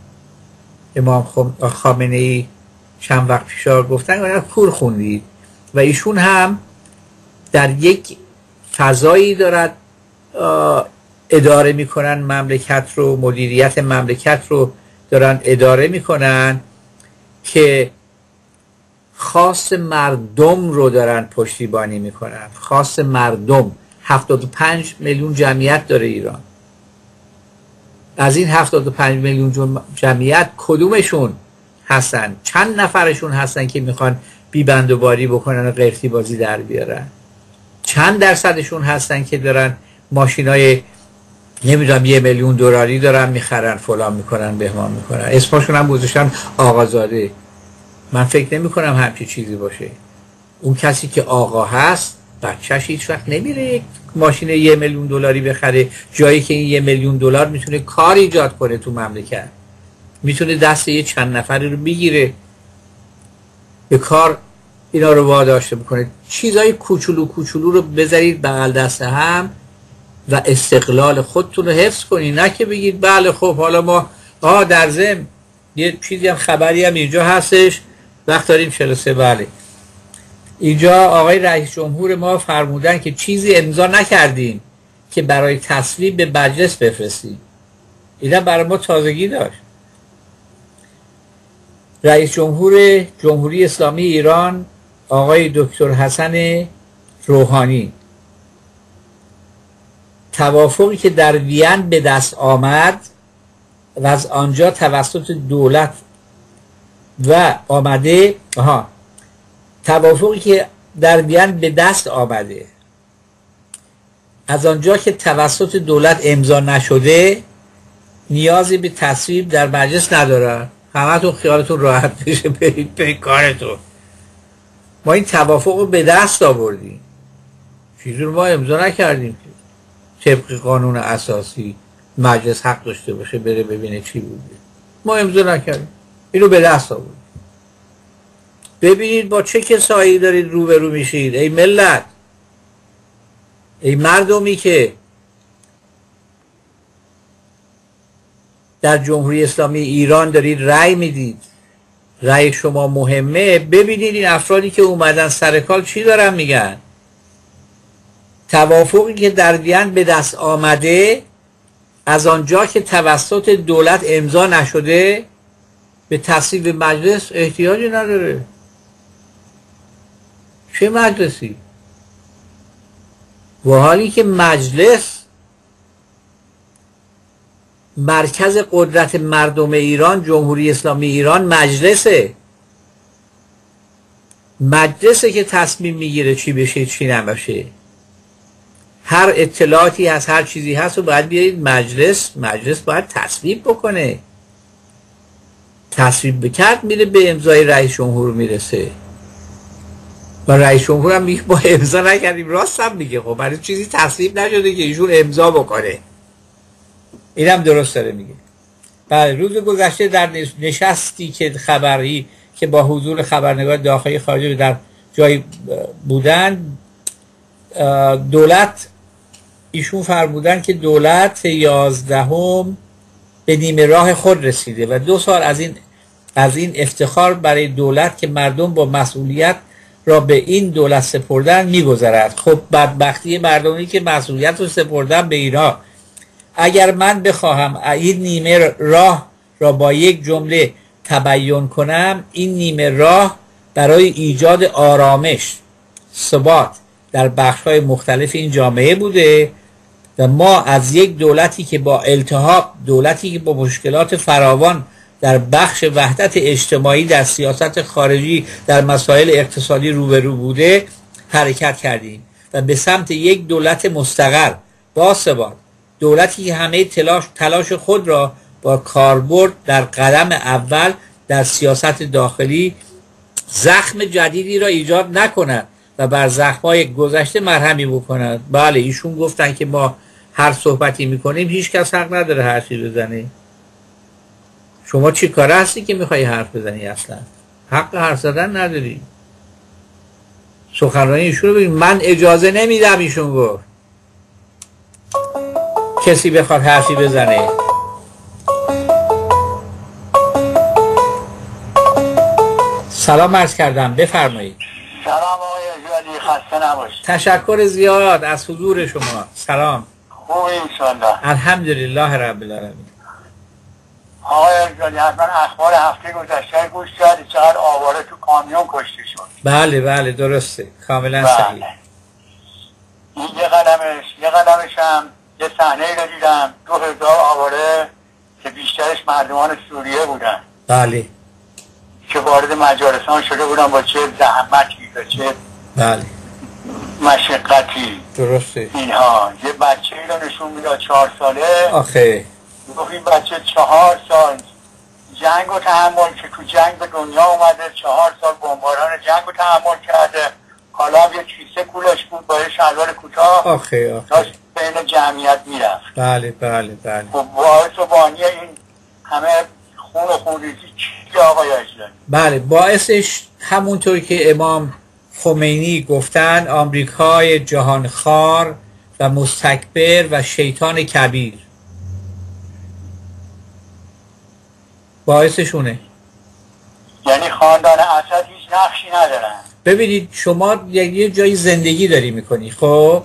امام خامنه ای چند وقت پیشا گفتن کور خوندید و ایشون هم در یک فضایی دارد اداره می‌کنن مملکت رو مدیریت مملکت رو دارن اداره می‌کنن که خاص مردم رو دارن پشتیبانی می‌کنن. خاص مردم. 75 میلیون جمعیت داره ایران. از این 75 میلیون جمعیت کدومشون هستن؟ چند نفرشون هستن که می‌خوان بی بند و باری بکنن و قرتی بازی در بیارن؟ چند درصدشون هستن که دارن ماشین های نمی‌دونم یه میلیون دلاری دارن می‌خرن فلان می‌کنن بهمان می‌کنن. اسمشون هم گذاشتن آقازاده. من فکر نمی کنم همچی چیزی باشه. اون کسی که آقا هست بچهش هیچ وقت نمیره ماشین یه میلیون دلاری بخره جایی که این یه میلیون دلار می‌تونه کار ایجاد کنه تو مملکت. می‌تونه دست یه چند نفری رو بگیره. به کار اینا رو واداشته بکنه. چیزای کوچولو کوچولو رو بذارید بغل دست هم و استقلال خودتون رو حفظ کنید. نه که بگید بله خب حالا ما آه در زم یه چیزی هم خبری هم اینجا هستش. وقت داریم 43 بله. اینجا آقای رئیس جمهور ما فرمودن که چیزی امضا نکردیم که برای تصویب به مجلس بفرستیم. اینا برای ما تازگی داشت. رئیس جمهور جمهوری اسلامی ایران آقای دکتر حسن روحانی. توافقی که در وین به دست آمد و از آنجا توسط دولت و آمده آها توافقی که در وین به دست آمده. از آنجا که توسط دولت امضا نشده نیازی به تصویب در مجلس نداره همتون خیالتون راحت بشه برید به کارتون. ما این توافق رو به دست آوردیم. چیزی رو ما امضا نکردیم. طبق قانون اساسی مجلس حق داشته باشه بره ببینه چی بوده. ما امضا نکردیم. اینو به دست آوردیم. ببینید با چه کسایی دارید روبرو میشید. ای ملت. ای مردمی که در جمهوری اسلامی ایران دارید رأی می‌دید. رأی شما مهمه. ببینید این افرادی که اومدن سر کال چی دارن میگن؟ توافقی که در وین به دست آمده از آنجا که توسط دولت امضا نشده به تصویب مجلس احتیاجی نداره. چه مجلسی و حالی که مجلس مرکز قدرت مردم ایران جمهوری اسلامی ایران مجلسه. مجلسه که تصمیم می‌گیره چی بشه چی نباشه هر اطلاعاتی هست هر چیزی هست و باید بیارید مجلس. مجلس باید تصویب بکنه. تصویب بکرد میره به امضای رئیس جمهور می‌رسه. و رئیس جمهور هم با امضا نکردیم. راست هم میگه. خب برای چیزی تصویب نشده که ایشون امضا بکنه. اینم درست داره میگه. بله روز گذشته در نشستی که خبری که با حضور خبرنگار داخلی خارجی در جایی بودن دولت ایشون فرمودن که دولت یازدهم به نیمه راه خود رسیده و دو سال از این از این افتخار برای دولت که مردم با مسئولیت را به این دولت سپردن میگذرد. خب بدبختی مردمی که مسئولیت رو سپردن به اینا اگر من بخواهم این نیمه راه را با یک جمله تبیین کنم این نیمه راه برای ایجاد آرامش ثبات در بخش های مختلف این جامعه بوده و ما از یک دولتی که با التحاب دولتی که با مشکلات فراوان در بخش وحدت اجتماعی در سیاست خارجی در مسائل اقتصادی روبرو بوده حرکت کردیم و به سمت یک دولت مستقر. با ثبات دولتی که همه تلاش, تلاش خود را با کاربرد در قدم اول در سیاست داخلی زخم جدیدی را ایجاد نکند و بر زخمای گذشته مرهمی بکند. بله ایشون گفتن که ما هر صحبتی می‌کنیم هیچ کس حق نداره حرفی بزنه. شما چی کاره هستی که می‌خوای حرف بزنی اصلا؟ حق حرف زدن نداری. سخنرانی ایشون رو من اجازه نمیدم ایشون گفت. کسی بخواد حرفی بزنه. سلام عرض کردم. بفرمایید. سلام آقای اجوالی خسته نباشید. تشکر زیاد از حضور شما. سلام. خوب انشالله الحمدلله رب العالمین. آقای اجوالی حتما اخبار هفته گذشته گوش کردی چقدر آواره تو کامیون کشته شد. بله بله درسته. کاملا بله. صحیح. این یه قدمش یه قدمش هم یه صحنه ای رو دیدم. دو هزار آواره که بیشترش مردمان سوریه بودن. بله. که وارد مجارستان شده بودن با چه زحمتی و چه بله. مشقتی. درسته. اینها. یه بچه ای رو نشون می‌داد چهار ساله. آخه. گفت این بچه چهار سال جنگ و تحمل که تو جنگ به دنیا اومده چهار سال بمباران جنگ رو تحمل کرده. حالا هم یه کیسه کولش بود با یه شلوار کوتاه. آخه آخه. داشت بین جمعیت می‌رفت. بله بله بله. خب باعث و بانی این همه خون و خونریزی چی آقای اجلانی بله باعثش همونطور که امام خمینی گفتن آمریکای جهانخوار و مستکبر و شیطان کبیر. باعثشونه. یعنی خاندان اسد هیچ نقشی ندارن. ببینید شما یه جایی زندگی داری می‌کنی خب؟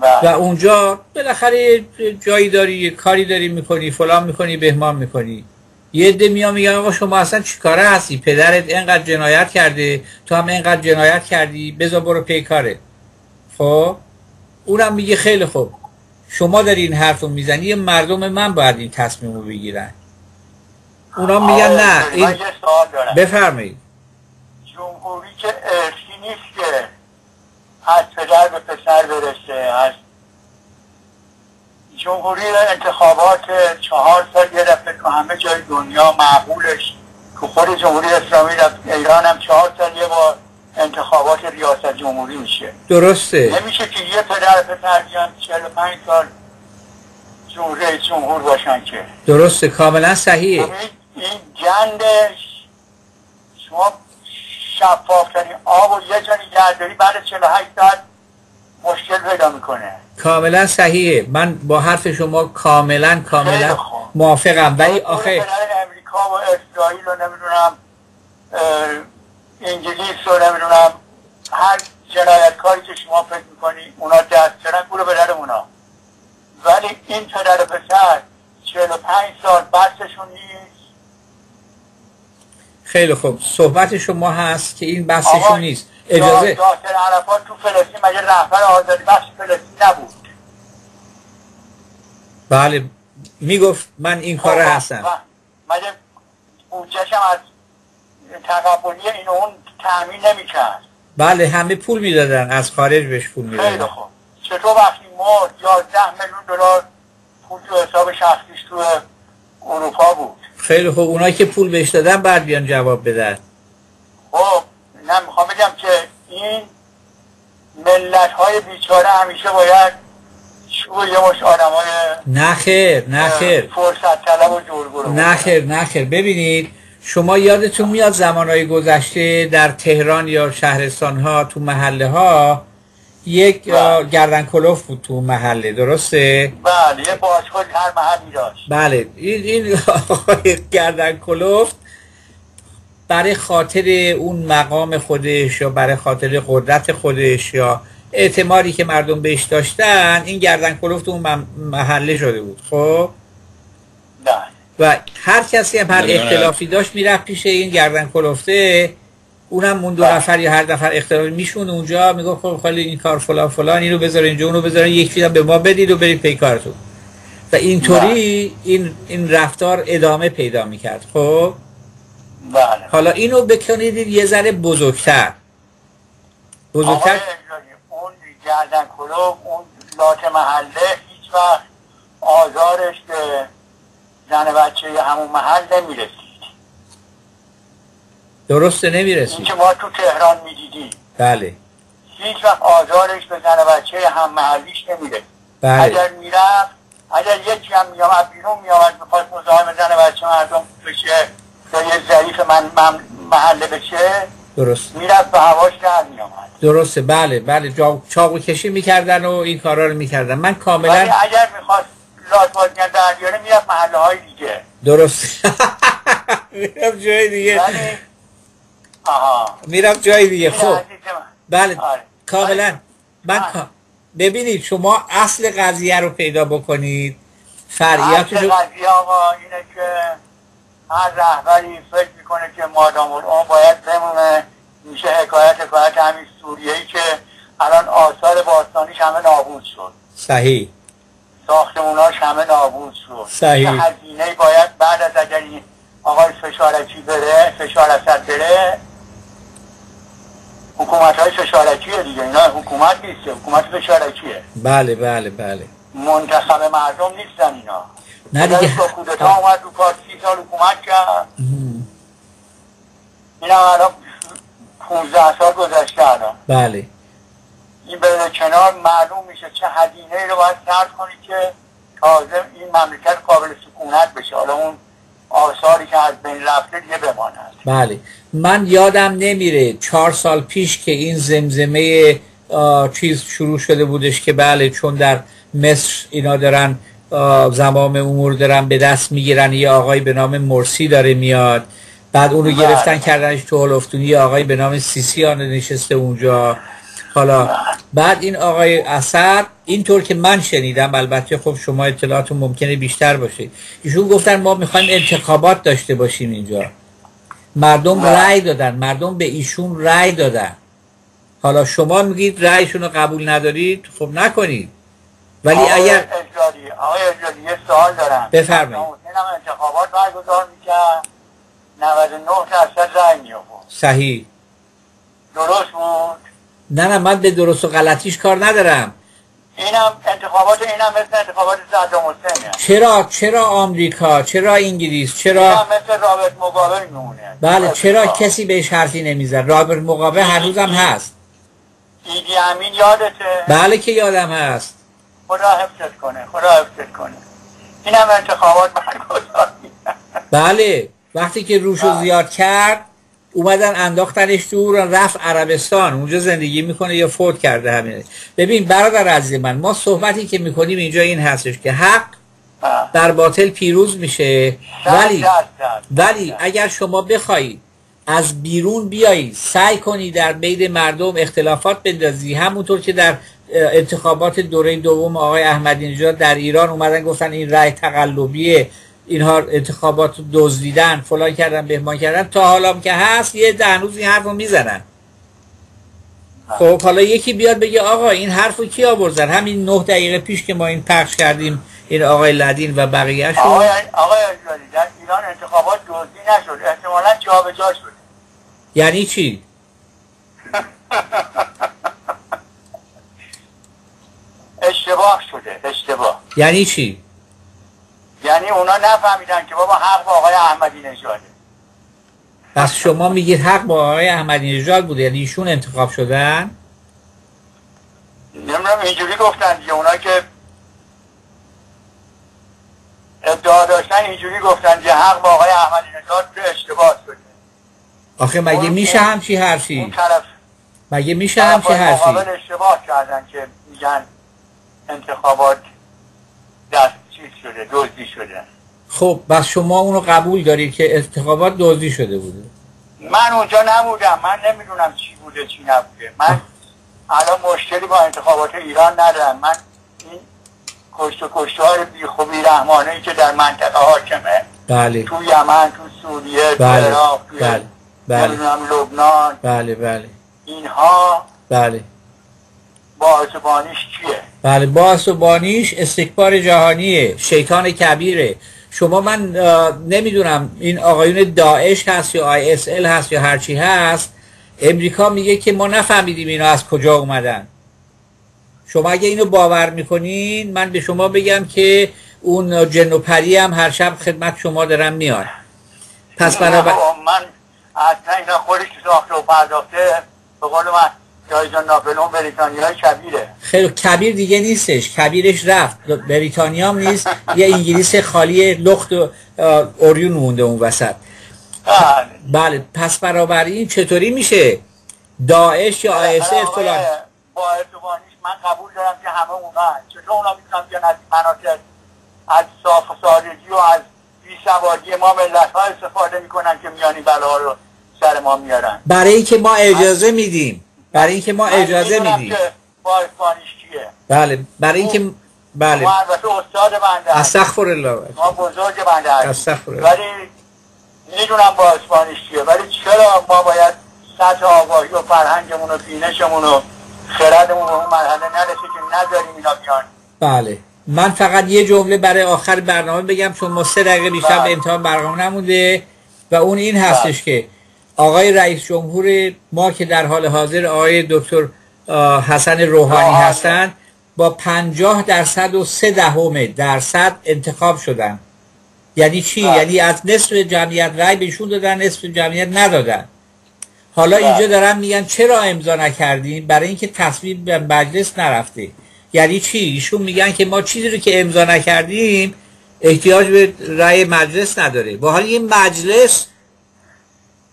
و و اونجا بالاخره جایی داری یه کاری داری می‌کنی فلان می‌کنی بهمان می‌کنی. یه عده میان میگن آقا شما اصلا چیکاره هستی؟ پدرت اینقدر جنایت کرده تو هم اینقدر جنایت کردی بذار برو پی کاره. خب؟ اونم میگه خیلی خوب. شما داری این حرف رو می‌زنی یه مردم من باید این تصمیم رو بگیرن. اونا میگن نه. این بفرمایید. جمهوری که ارسی نیست که از پدر به پسر برسه از جمهوری انتخابات چهار سال یه دفعه تو همه جای دنیا معقولش تو خود جمهوری اسلامی رفت ایران هم چهار سال یه بار انتخابات ریاست جمهوری میشه. درسته. نمیشه که یه پدر پسر بیان 45 سال جمهوری جمهور باشن که. درسته. کاملا صحیحه این گندش شما شفافترین آب و یه جا نگه داری بعد 48 ساعت مشکل پیدا می‌کنه. کاملا صحیحه. من با حرف شما کاملا کاملا. موافقم. ولی آخه امریکا و اسرائیل و نمی‌دونم انگلیس و نمی‌دونم. هر جنایتکاری که شما فکر می‌کنی اونا دست دارن گوره به در اونا. ولی این پدر پسر 45 سال بستشون نیست خیلی خوب. صحبت شما هست که این بحثشون نیست. اجازه یاسر عرفات تو فلسطین مگه رهبر آزادی بخش فلسطین نبود؟ بله. می‌گفت من این کاره آقا، هستم. مگه بودجهشم از تقبلی این اون تأمین نمی‌کرد؟ بله همه پول می‌دادن. از خارج بهش پول خیلی می‌دادن خوب. چطور وقتی مرد 11 میلیون دلار پول تو حساب شخصیش تو اروپا بود؟ خیلی خوب. اونایی که پول بهش دادن بعد بیان جواب بدن. خب نه می‌خوام بگم که این ملت های بیچاره همیشه باید شو یه مش آدم های نه خیر نه خیر. فرصت طلب و جورگرو نه خیر نه خیر. ببینید شما یادتون میاد زمانهای گذشته در تهران یا شهرستان ها تو محله ها یک بله. گردن کلوف بود تو محله درسته؟ بله یه باشگاه هر محلی داشت. بله این این گردن کلفت برای خاطر اون مقام خودش یا برای خاطر قدرت خودش یا اعتمادی که مردم بهش داشتن این گردن کلفت اون محله شده بود خب؟ نه و هر کسی هم هر بله. اختلافی داشت می‌رفت پیش این گردن کلفته اونم اون دو بله. نفر یا هر نفر اختلاف میشون اونجا می‌گفت خب خالی این کار فلان فلان اینو بذار اینجا اونو بذار یک چیزا به ما بدید و برید پی کارتون. و اینطوری این این رفتار ادامه پیدا می‌کرد. خب؟ بله. حالا اینو بکنید یه ذره بزرگتر. بزرگتر؟ اون گردن کلوب اون لات محله هیچ وقت آزارش به زن بچه همون محل نمی‌رسید. درسته نمی‌رسید که ما تو تهران می‌دیدیم. بله. هیچ وقت آزارش به زن بچه هم محلیش نمی‌رسید بله. اگر می‌رفت اگر یکی هم میامد بیرون میامد می‌خواست مزاحم زن بچه مردم بشه یا یه ضعیف من, من محله بشه درست. می‌رفت به هواش در میامد درسته. بله بله. جا- چاقو کشی می‌کردن و این کارا رو می‌کردن. من کاملا اگر می‌خواست لات بازیگر در بیاره می‌رفت محله های دیگه. درست. (laughs) میرم جای دیگه. ولی آها. میرم جای دیگه. خب. بله. آره. کاملا. من آره. ببینید شما اصل قضیه رو پیدا بکنید. اصل فرعیاتش رو قضیه آقا اینه که هر رهبری فکر می‌کنه که مادام الان باید بمونه. میشه حکایت حکایت همین سوریهی که الان آثار باستانیش همه نابود شد. صحیح. ساختموناش همه نابود شد. صحیح. هزینه باید بعد از اگر این آقای فشارکی بره فشار اسد بره حکومت های فشارکیه دیگه اینا حکومت نیست حکومت فشارکیه. بله بله بله. منتخب مردم نیستن اینا. نه دیگه. با کودتا اومد رو کار سی سال حکومت کرد. این هم الان 15 سال گذشته الان. بله. این بره کنار معلوم میشه چه هزینه ای رو باید صرف کنی که تازه این مملکت قابل سکونت بشه. حالا اون آثاری که از بین رفته دیگه بماند بله. من یادم نمیره چهار سال پیش که این زمزمه چیز شروع شده بودش که بله چون در مصر اینا دارن زمام امور دارن به دست می‌گیرن یه آقای به نام مرسی داره میاد. بعد اونو بله. گرفتن کردنش تو هلفتونی یه آقای به نام سیسیان نشسته اونجا. حالا بعد این آقای اثر اینطور که من شنیدم البته خب شما اطلاعاتون ممکنه بیشتر باشه. ایشون گفتن ما می‌خوایم انتخابات داشته باشیم اینجا. مردم رأی دادن مردم به ایشون رأی دادن. حالا شما میگید رأیشون رو قبول ندارید؟ خب نکنید. ولی آقای اگر اجلالی آقای اجلالی یه سوال دارم. بفرمایید. انتخابات برگزار می‌کرد. 99 درصد رای می آورد صحیح. درست بود؟ نه نه من به درست و غلطیش کار ندارم. اینم انتخابات اینم مثل انتخابات صدام حسینه. چرا چرا آمریکا چرا انگلیس چرا اینم مثل رابرت مقابل میمونه. بله چرا کسی بهش حرفی نمی‌زد؟ رابرت مقابل هنوزم هست. ایدی امین یادته؟ بله که یادم هست. خدا حفظت کنه خدا حفظت کنه. اینم انتخابات. برگزار. بله وقتی که روشو زیاد کرد اومدن انداختنش تو رفت عربستان اونجا زندگی می‌کنه یا فوت کرده همینه ببین برادر عزیز من ما صحبتی که می‌کنیم اینجا این هستش که حق بله. در باطل پیروز میشه ولی. ولی اگر شما بخواهید از بیرون بیایید سعی کنی در بین مردم اختلافات بندازی همونطور که در انتخابات دوره دوم آقای احمدی نژاد در ایران اومدن گفتن این رأی تقلبیه اینها انتخابات رو دزدیدن فلان کردن بهمان کردن تا حالا هم که هست یه ده هنوز این حرف رو می‌زنن خب حالا یکی بیاد بگه آقا این حرف رو کی آوردن؟ همین نه دقیقه پیش که ما این پخش کردیم این آقای لدین و بقیه آقای آقای اجلالی در ایران انتخابات دزدی نشد احتمالا جابجا شد یعنی چی؟ (laughs) اشتباه شده اشتباه. یعنی چی؟ یعنی اونا نفهمیدن که بابا حق با آقای احمدی نژاده پس شما میگید حق با آقای احمدی نژاد بوده یعنی ایشون انتخاب شدن؟ نمی‌دونم اینجوری گفتن دیگه. اونا که ادعا داشتن اینجوری گفتن که حق با آقای احمدی نژاد اشتباه شده. آخه مگه اون- میشه همچی اون حرفی طرف مگه میشه همچی حرفی؟ مقابل اشتباه کردن که میگن انتخابات دست شده دزدی شده. خب بس شما اونو قبول دارید که انتخابات دزدی شده بوده؟ من اونجا نبودم من نمی‌دونم چی بوده چی نبوده. من الان مشکلی با انتخابات ایران ندارم. من این کشت و کشتار بی خوبی رحمانه که در منطقه حاکمه بله. تو یمن تو سوریه تو بله. عراق بله. بله. نمی‌دونم لبنان. بله بله. اینها بله. باعثبانیش چیه؟ بله باس و بانیش استکبار جهانیه شیطان کبیره. شما من نمی‌دونم این آقایون داعش هست یا آی اس ال هست یا هرچی هست امریکا میگه که ما نفهمیدیم اینا از کجا اومدن. شما اگه اینو باور می‌کنین من به شما بگم که اون جن و پری هم هر شب خدمت شما دارن میاد. پس خب، من اصلا اینا خودش ساخته و پرداخته به قول من جایزان ناپلون بریتانیای کبیره. خیلی کبیر دیگه نیستش کبیرش رفت. بریتانیا هم نیست یه انگلیس خالی لخت و اوریون مونده اون وسط. بله. بله پس بنابراین چطوری میشه؟ داعش یا آیس فلان با ارتبانیش من قبول دارم که همه اونا. چطور اونا می‌تونن بیان از مناطق از صاف سارگی و از بیسوادی ما ملت ها استفاده می‌کنن که میانی بلا رو سر ما میارن؟ برای اینکه ما اجازه میدیم. برای اینکه ما من اجازه میدیم. بله برای اینکه بله. ما البته استاد بنده. استغفر الله ما بزرگ بنده. استغفر ولی می‌دونم با اسپانیش چیه. ولی چرا ما باید سطح آگاهی و فرهنگمون و بینشمون و خردمون اون مرحله نرسه که نذاریم اینا بیان؟ بله. من فقط یه جمله برای آخر برنامه بگم چون ما سه دقیقه بیشتر بله. به امتحان برنامه نمونده و اون این هستش که آقای رئیس جمهور ما که در حال حاضر آقای دکتر آه، حسن روحانی. هستند با پنجاه درصد و سه دهم درصد انتخاب شدن یعنی چی؟ بله. یعنی از نصف جمعیت رأی بهشون دادن نصف جمعیت ندادن حالا بله. اینجا دارن میگن چرا امضا نکردیم برای اینکه تصویب به مجلس نرفته یعنی چی ایشون میگن که ما چیزی رو که امضا نکردیم احتیاج به رأی مجلس نداره با حال این مجلس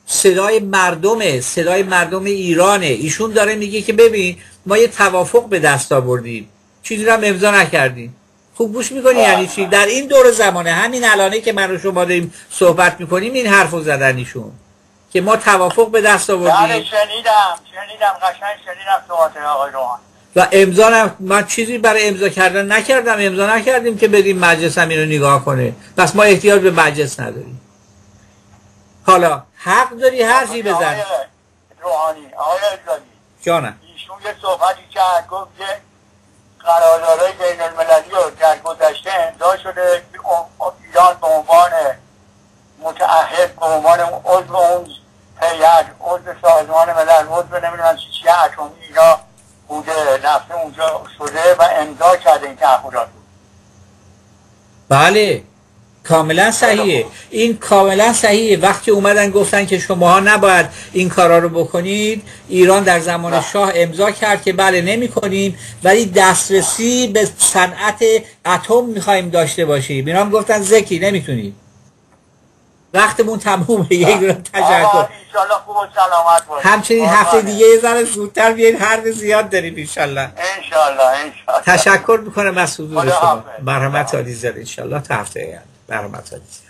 صدای مردمه صدای مردم ایرانه. ایشون داره میگه که ببین ما یه توافق به دست آوردیم. چیزی رو هم امضا نکردیم. خوب گوش می‌کنی یعنی چی؟ در این دور زمانه همین الانه که من و شما داریم صحبت می‌کنیم این حرف رو زدن ایشون. که ما توافق به دست بله آوردیم شنیدم شنیدم قشنگ شنیدم صحبت آقای و امضا من چیزی برای امضا کردن نکردم امضا نکردیم که بدیم مجلس هم اینو نگاه کنه. پس ما احتیاج به مجلس نداریم. حالا حق داری حرفی بزن روحانی آقای اجلالی جانم. ایشون یه صحبتی کرد گفت که قراردادهای بین المللی رو در گذشته امضا شده ایران به عنوان متعهد به عنوان عضو اون هیئت عضو سازمان ملل عضو نمی‌دونم چی چی اتمی اینا بوده رفته اونجا شده و امضا کرده این تعهدات. بله. کاملا صحیحه. این کاملا صحیحه. وقتی اومدن گفتن که شماها نباید این کارا رو بکنید ایران در زمان شاه امضا کرد که بله نمی کنیم ولی دسترسی به صنعت اتم می‌خوایم داشته باشیم. اینا هم گفتن زکی نمی‌تونید وقتمون تمومه. (laughs) یک دونه تشکر همچنین هفته دیگه یه ذره زودتر بیاین حرف زیاد داریم انشالله. انشالله تشکر می‌کنم از حضور شما. مرحمت عالی زر انشالله تا هفته آینده مرحمت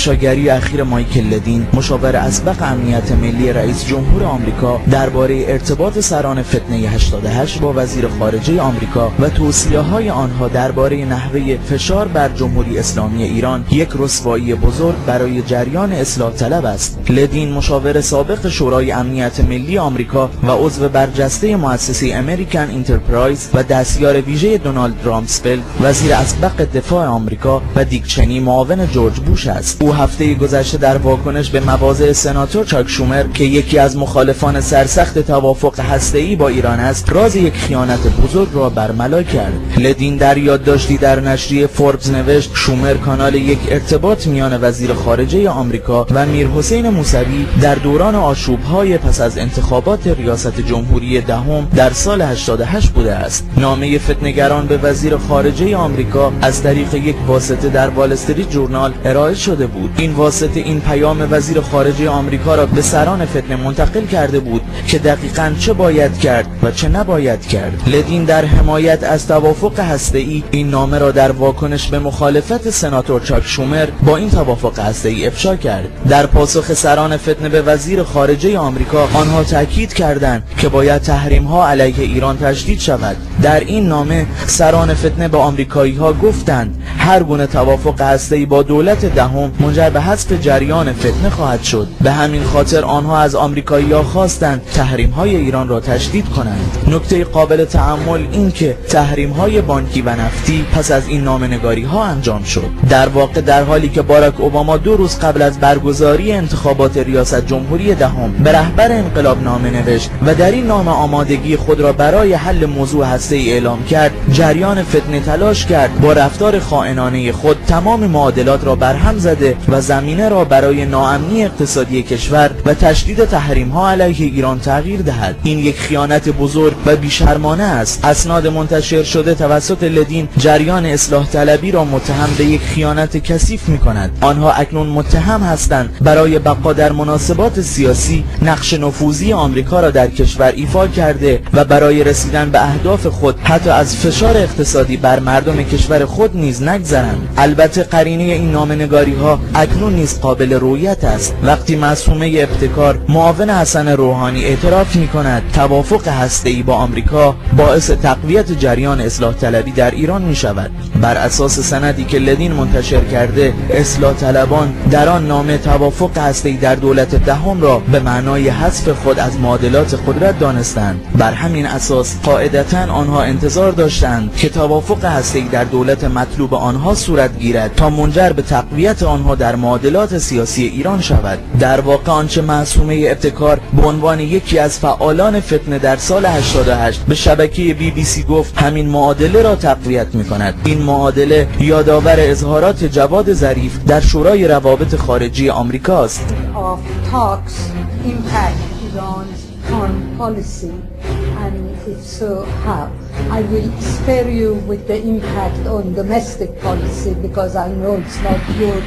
افشاگری اخیر مایکل لدین مشاور اسبق امنیت ملی رئیس جمهور آمریکا درباره ارتباط سران فتنه 88 با وزیر خارجه آمریکا و توصیه های آنها درباره نحوه فشار بر جمهوری اسلامی ایران یک رسوایی بزرگ برای جریان اصلاح طلب است. لدین مشاور سابق شورای امنیت ملی آمریکا و عضو برجسته مؤسسه امریکن انترپرایز و دستیار ویژه دونالد رامسفلد وزیر اسبق دفاع آمریکا و دیک چنی معاون جورج بوش است. او هفته گذشته در واکنش به مواضع سناتور چاک شومر که یکی از مخالفان سرسخت توافق هسته‌ای با ایران است راز یک خیانت بزرگ را برملا کرد. لدین در یادداشتی در نشریه فوربس نوشت شومر کانال یک ارتباط میان وزیر خارجه آمریکا و میر حسین موسوی در دوران آشوب‌های پس از انتخابات ریاست جمهوری دهم در سال 88 بوده است. نامه فتنگران به وزیر خارجه آمریکا از طریق یک واسطه در وال استریت جورنال ارائه شده بود. این واسطه این پیام وزیر خارجه آمریکا را به سران فتنه منتقل کرده بود که دقیقا چه باید کرد و چه نباید کرد. لدین در حمایت از توافق هسته‌ای این نامه را در واکنش به مخالفت سناتور چاک شومر با این توافق هسته‌ای افشا کرد. در پاسخ سران فتنه به وزیر خارجه آمریکا آنها تاکید کردند که باید تحریم ها علیه ایران تشدید شود. در این نامه سران فتنه به آمریکایی ها گفتند هر گونه توافق هسته‌ای با دولت دهم منجر به حذف جریان فتنه خواهد شد. به همین خاطر آنها از آمریکایی ها خواستند تحریم های ایران را تشدید کنند. نکته قابل تأمل این که تحریم های بانکی و نفتی پس از این نامنگاری ها انجام شد. در واقع در حالی که باراک اوباما دو روز قبل از برگزاری انتخابات ریاست جمهوری دهم به رهبر انقلاب نامه نوشت و در این نامه آمادگی خود را برای حل موضوع هسته ای اعلام کرد. جریان فتنه تلاش کرد. با رفتار خائنانه خود تمام معادلات را برهم زده و زمینه را برای ناامنی اقتصادی کشور و تشدید تحریم ها علیه ایران تغییر دهد. این یک خیانت بزرگ و بیشرمانه است. اسناد منتشر شده توسط لدین جریان اصلاح طلبی را متهم به یک خیانت کثیف می کند آنها اکنون متهم هستند برای بقا در مناسبات سیاسی نقش نفوذی آمریکا را در کشور ایفا کرده و برای رسیدن به اهداف خود حتی از فشار اقتصادی بر مردم کشور خود نیز نگذرند. البته قرینه این نامنگاری ها اکنون نیز قابل رویت است. وقتی معصومه ابتکار معاون حسن روحانی اعتراف می کند توافق هسته‌ای با آمریکا باعث تقویت جریان اصلاح طلبی در ایران می شود بر اساس سندی که لدین منتشر کرده اصلاح طلبان در آن نامه توافق هسته‌ای در دولت دهم را به معنای حذف خود از معادلات قدرت دانستند. بر همین اساس قاعدتا آنها انتظار داشتند که توافق هسته‌ای در دولت مطلوب آنها صورت گیرد تا منجر به تقویت آنها در معادلات سیاسی ایران شود. در واقع آنچه معصومه ابتکار به عنوان یکی از فعالان فتنه در سال 88 به شبکه بی بی سی گفت همین معادله را تقویت می کند. این معادله یادآور اظهارات جواد ظریف در شورای روابط خارجی آمریکاست. Of talks impact Iran's foreign policy and if so how. I will spare you with the impact on domestic policy because I know it's not your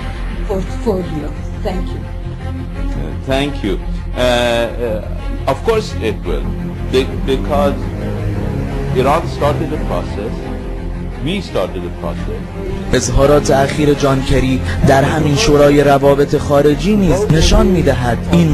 portfolio. Thank you. Thank you. Uh, uh, of course it will, Be- because Iran started the process. اظهارات اخیر جان کری در همین شورای روابط خارجی نیز نشان می‌دهد. این